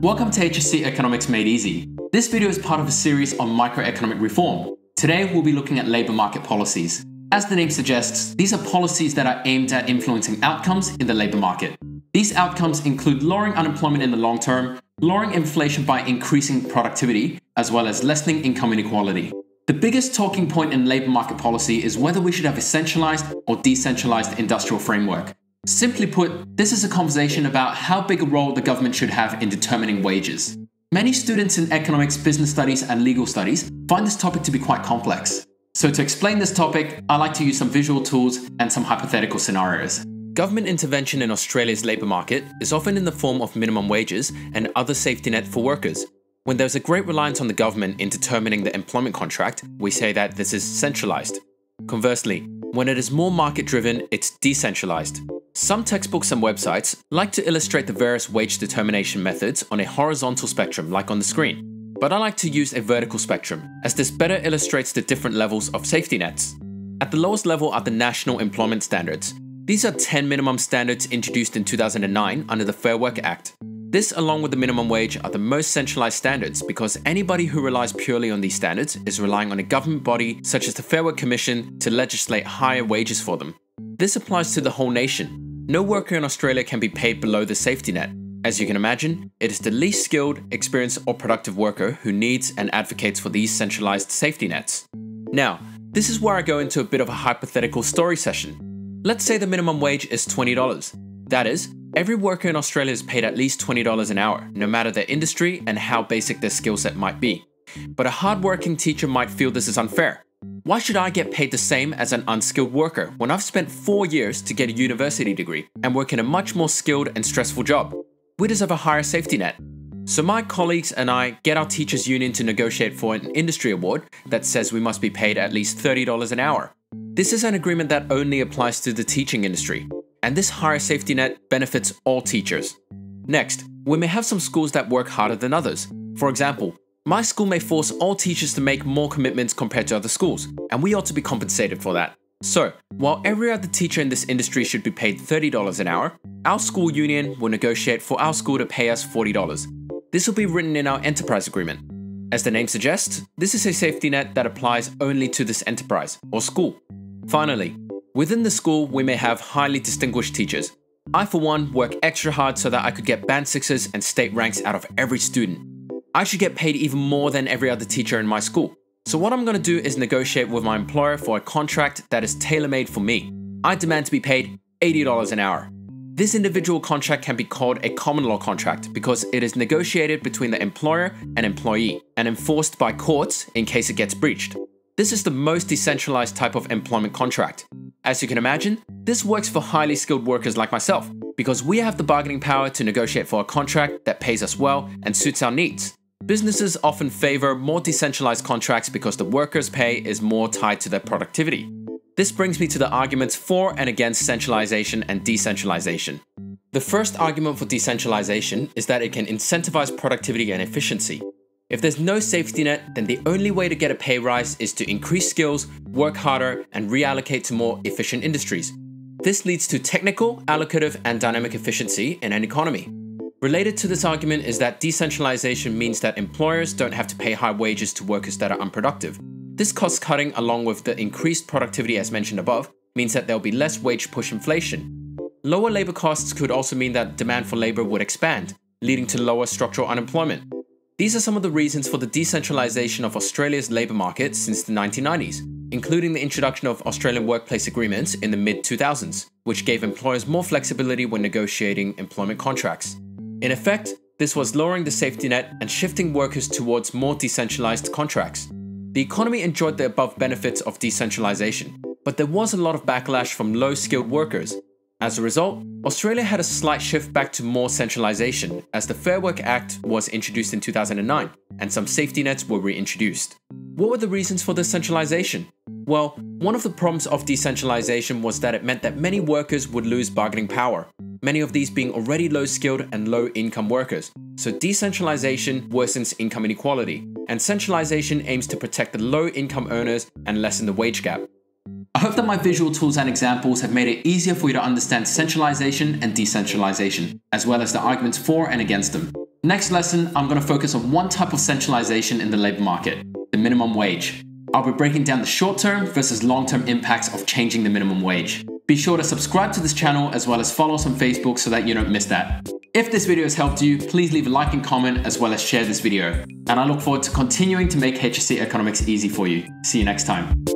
Welcome to HSC Economics Made Easy. This video is part of a series on microeconomic reform. Today we'll be looking at labour market policies. As the name suggests, these are policies that are aimed at influencing outcomes in the labour market. These outcomes include lowering unemployment in the long term, lowering inflation by increasing productivity, as well as lessening income inequality. The biggest talking point in labour market policy is whether we should have a centralised or decentralised industrial framework. Simply put, this is a conversation about how big a role the government should have in determining wages. Many students in economics, business studies, and legal studies find this topic to be quite complex. So, to explain this topic, I like to use some visual tools and some hypothetical scenarios. Government intervention in Australia's labour market is often in the form of minimum wages and other safety net for workers. When there's a great reliance on the government in determining the employment contract, we say that this is centralised. Conversely, when it is more market driven, it's decentralised. Some textbooks and websites like to illustrate the various wage determination methods on a horizontal spectrum like on the screen, but I like to use a vertical spectrum as this better illustrates the different levels of safety nets. At the lowest level are the National Employment Standards. These are 10 minimum standards introduced in 2009 under the Fair Work Act. This, along with the minimum wage, are the most centralized standards because anybody who relies purely on these standards is relying on a government body such as the Fair Work Commission to legislate higher wages for them. This applies to the whole nation, no worker in Australia can be paid below the safety net. As you can imagine, it is the least skilled, experienced, or productive worker who needs and advocates for these centralized safety nets. Now, this is where I go into a bit of a hypothetical story session. Let's say the minimum wage is $20. That is, every worker in Australia is paid at least $20 an hour, no matter their industry and how basic their skill set might be. But a hardworking teacher might feel this is unfair. Why should I get paid the same as an unskilled worker when I've spent four years to get a university degree and work in a much more skilled and stressful job? We deserve a higher safety net. So my colleagues and I get our teachers union to negotiate for an industry award that says we must be paid at least $30 an hour. This is an agreement that only applies to the teaching industry, and this higher safety net benefits all teachers. Next, we may have some schools that work harder than others. For example, my school may force all teachers to make more commitments compared to other schools, and we ought to be compensated for that. So, while every other teacher in this industry should be paid $30 an hour, our school union will negotiate for our school to pay us $40. This will be written in our enterprise agreement. As the name suggests, this is a safety net that applies only to this enterprise or school. Finally, within the school, we may have highly distinguished teachers. I, for one, work extra hard so that I could get band sixes and state ranks out of every student. I should get paid even more than every other teacher in my school. So what I'm going to do is negotiate with my employer for a contract that is tailor-made for me. I demand to be paid $80 an hour. This individual contract can be called a common law contract because it is negotiated between the employer and employee and enforced by courts in case it gets breached. This is the most decentralized type of employment contract. As you can imagine, this works for highly skilled workers like myself because we have the bargaining power to negotiate for a contract that pays us well and suits our needs. Businesses often favor more decentralized contracts because the workers' pay is more tied to their productivity. This brings me to the arguments for and against centralization and decentralization. The first argument for decentralization is that it can incentivize productivity and efficiency. If there's no safety net, then the only way to get a pay rise is to increase skills, work harder, and reallocate to more efficient industries. This leads to technical, allocative, and dynamic efficiency in an economy. Related to this argument is that decentralization means that employers don't have to pay high wages to workers that are unproductive. This cost cutting, along with the increased productivity as mentioned above, means that there'll be less wage push inflation. Lower labor costs could also mean that demand for labor would expand, leading to lower structural unemployment. These are some of the reasons for the decentralization of Australia's labour market since the 1990s, including the introduction of Australian workplace agreements in the mid 2000s, which gave employers more flexibility when negotiating employment contracts. In effect, this was lowering the safety net and shifting workers towards more decentralized contracts. The economy enjoyed the above benefits of decentralization, but there was a lot of backlash from low skilled workers. As a result, Australia had a slight shift back to more centralisation as the Fair Work Act was introduced in 2009 and some safety nets were reintroduced. What were the reasons for this centralisation? Well, one of the problems of decentralization was that it meant that many workers would lose bargaining power, many of these being already low skilled and low income workers. So decentralization worsens income inequality, and centralisation aims to protect the low income earners and lessen the wage gap. I hope that my visual tools and examples have made it easier for you to understand centralization and decentralization, as well as the arguments for and against them. Next lesson, I'm going to focus on one type of centralization in the labor market, the minimum wage. I'll be breaking down the short term versus long term impacts of changing the minimum wage. Be sure to subscribe to this channel as well as follow us on Facebook so that you don't miss that. If this video has helped you, please leave a like and comment as well as share this video. And I look forward to continuing to make HSC economics easy for you. See you next time.